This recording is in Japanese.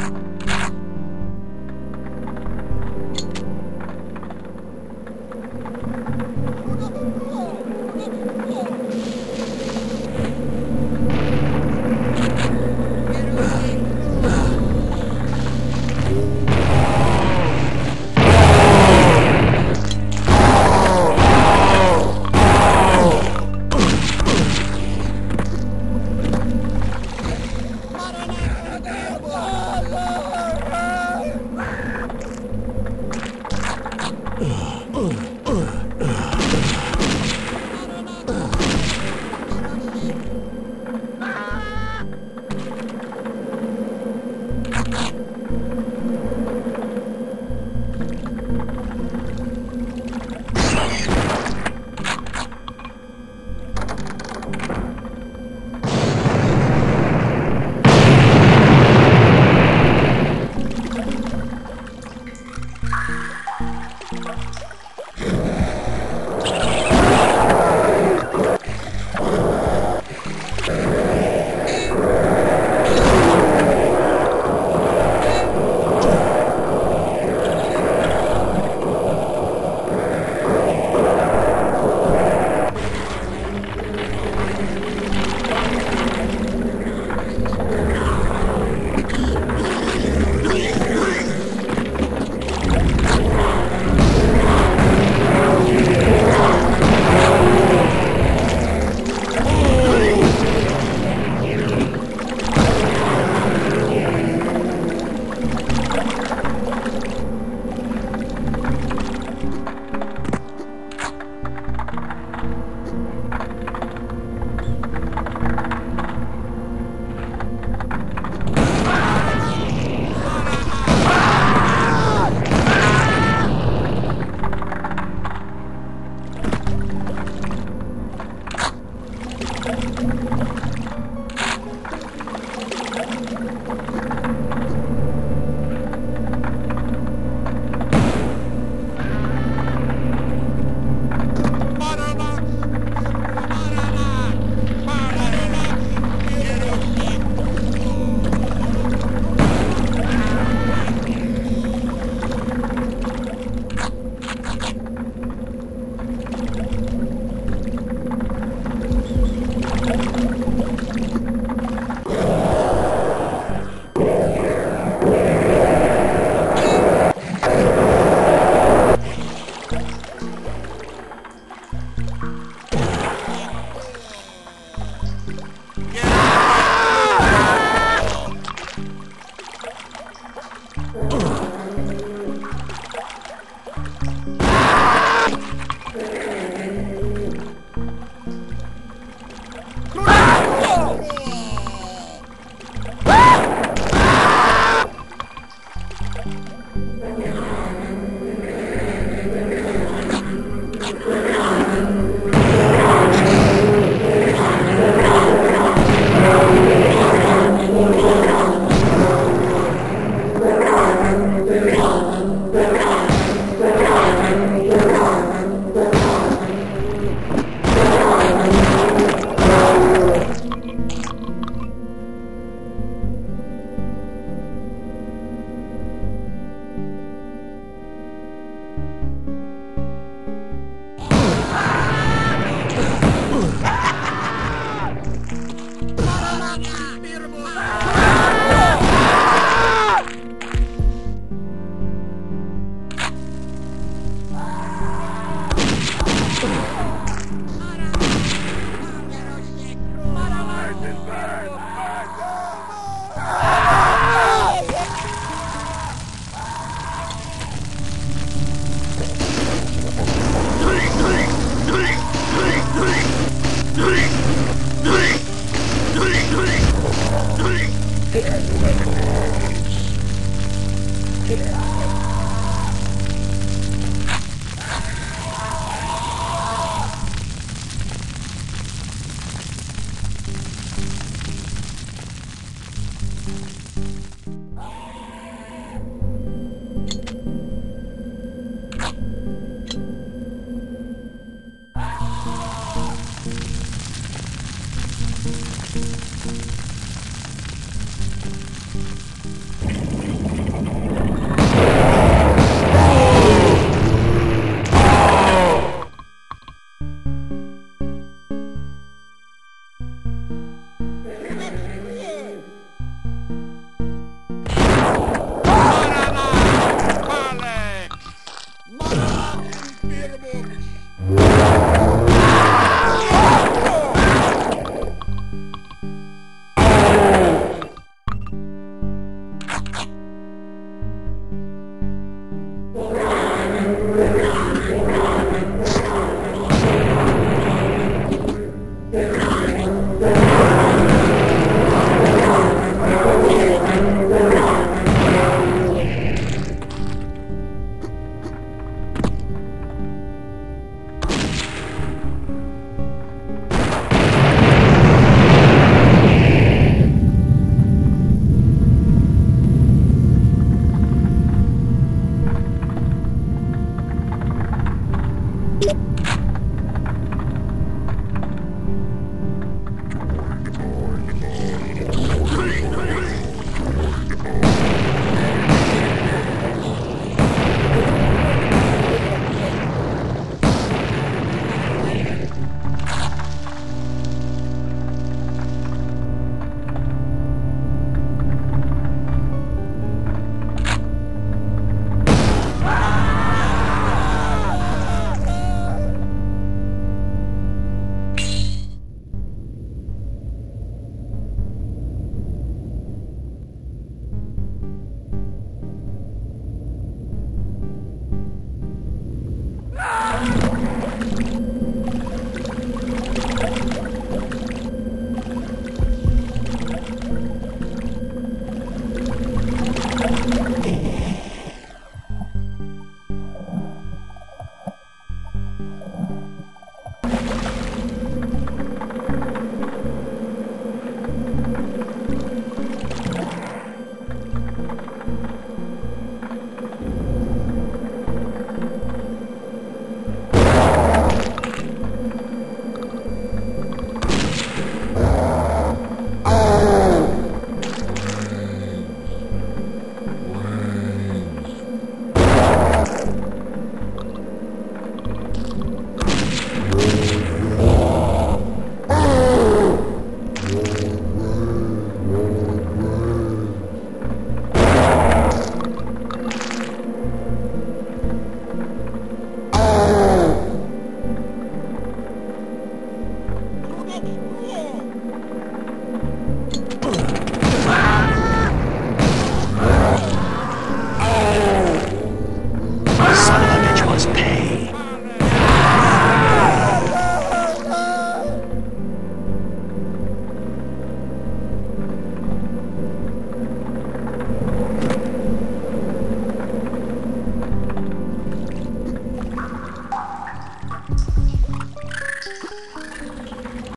Bye. Boom. Thank you.